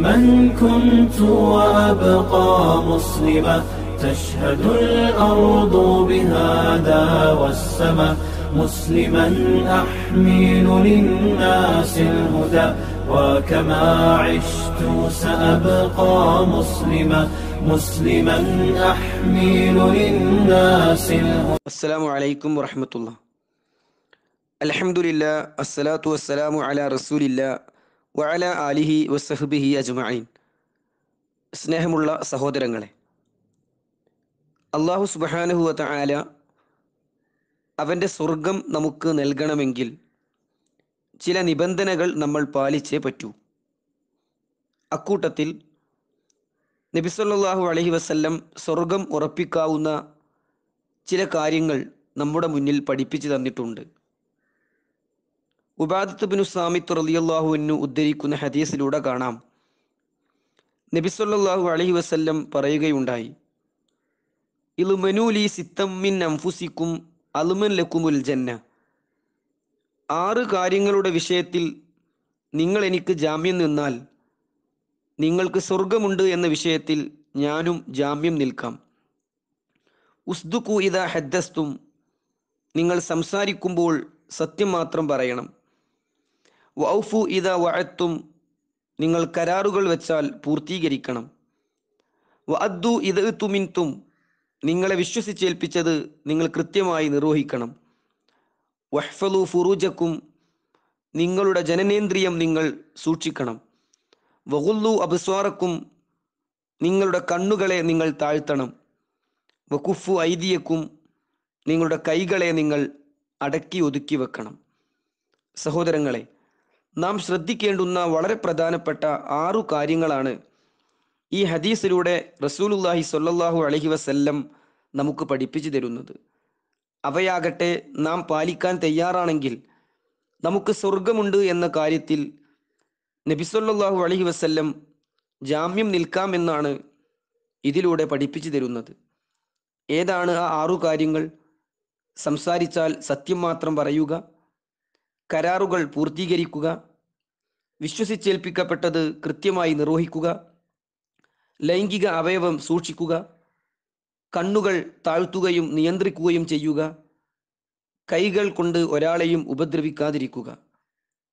من كنت وأبقى مسلما تشهد الأرض بهذا والسماء مسلما أحمل للناس الهدى وكما عشت سأبقى مسلما. مسلما أحمل للناس الهدى. السلام عليكم ورحمة الله. الحمد لله الصلاة والسلام على رسول الله. വഅല ആലിഹി വസഹബിഹി അജ്മഈൻ. സ്നേഹമുള്ള സഹോദരങ്ങളെ അള്ളാഹു സുബഹാനഹു ആല അവന്റെ സ്വർഗം നമുക്ക് നൽകണമെങ്കിൽ ചില നിബന്ധനകൾ നമ്മൾ പാലിച്ചേ പറ്റൂ. അക്കൂട്ടത്തിൽ നബിസല്ലാഹു അലഹി വസ്ല്ലം സ്വർഗം ഉറപ്പിക്കാവുന്ന ചില കാര്യങ്ങൾ നമ്മുടെ മുന്നിൽ പഠിപ്പിച്ചു തന്നിട്ടുണ്ട്. ഉബാദത്ത് ബിനു സാമിത്ത് റലിയല്ലാഹുവിനു ഉദ്ധരിക്കുന്ന ഹദീസിലൂടെ കാണാം. നബിസ്വല്ലാഹു അലഹി വസ്ല്ലം പറയുകയുണ്ടായി ഇലുമനൂലി സിത്തമ്മിൻ മിൻ അംഫുസിക്കും അലുമൻ ലക്കുമുൽ ജന്ന. ആറ് കാര്യങ്ങളുടെ വിഷയത്തിൽ നിങ്ങൾ എനിക്ക് ജാമ്യം നിന്നാൽ നിങ്ങൾക്ക് സ്വർഗമുണ്ട് എന്ന വിഷയത്തിൽ ഞാനും ജാമ്യം നിൽക്കാം. ഉസ്ദുക്കു ഇത ഹദ്ദസ്തും നിങ്ങൾ സംസാരിക്കുമ്പോൾ സത്യം മാത്രം പറയണം. വൗഫു ഇത വഴത്തും നിങ്ങൾ കരാറുകൾ വെച്ചാൽ പൂർത്തീകരിക്കണം. വഅദ്ദു ഇത് തുമിൻതും നിങ്ങളെ വിശ്വസിച്ചേൽപ്പിച്ചത് നിങ്ങൾ കൃത്യമായി നിർവഹിക്കണം. വഹ്ഫലു ഫുറൂജക്കും. നിങ്ങളുടെ ജനനേന്ദ്രിയം നിങ്ങൾ സൂക്ഷിക്കണം. വഹുല്ലു അബ്സ്വാറക്കും നിങ്ങളുടെ കണ്ണുകളെ നിങ്ങൾ താഴ്ത്തണം. വകുഫു ഐദിയക്കും. നിങ്ങളുടെ കൈകളെ നിങ്ങൾ അടക്കി ഒതുക്കി വെക്കണം. സഹോദരങ്ങളെ നാം ശ്രദ്ധിക്കേണ്ടുന്ന വളരെ പ്രധാനപ്പെട്ട ആറു കാര്യങ്ങളാണ്. ഈ ഹദീസിലൂടെ റസൂലുല്ലാഹി സൊല്ലാഹു അലഹി വസല്ലം നമുക്ക് പഠിപ്പിച്ചു തരുന്നത്. അവയാകട്ടെ നാം പാലിക്കാൻ തയ്യാറാണെങ്കിൽ നമുക്ക് സ്വർഗമുണ്ട് എന്ന കാര്യത്തിൽ നബിസൊല്ലാഹു അലഹി വസല്ലം ജാമ്യം നിൽക്കാമെന്നാണ് ഇതിലൂടെ പഠിപ്പിച്ചു തരുന്നത്. ഏതാണ് ആ ആറു കാര്യങ്ങൾ? സംസാരിച്ചാൽ സത്യം മാത്രം പറയുക. കരാറുകൾ പൂർത്തീകരിക്കുക വിശ്വസിച്ചേൽപ്പിക്കപ്പെട്ടത് കൃത്യമായി നിർവഹിക്കുക ലൈംഗിക അവയവം സൂക്ഷിക്കുക കണ്ണുകൾ താഴ്ത്തുകയും നിയന്ത്രിക്കുകയും ചെയ്യുക കൈകൾ കൊണ്ട് ഒരാളെയും ഉപദ്രവിക്കാതിരിക്കുക.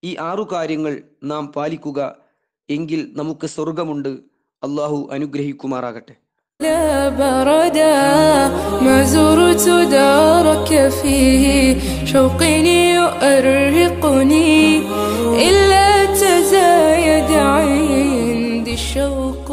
ഈ ആറു കാര്യങ്ങൾ നാം പാലിക്കുക എങ്കിൽ നമുക്ക് സ്വർഗമുണ്ട് അള്ളാഹു അനുഗ്രഹിക്കുമാറാകട്ടെ. حبك فيه شوقي يؤرقني إلا تزايد عندي الشوق.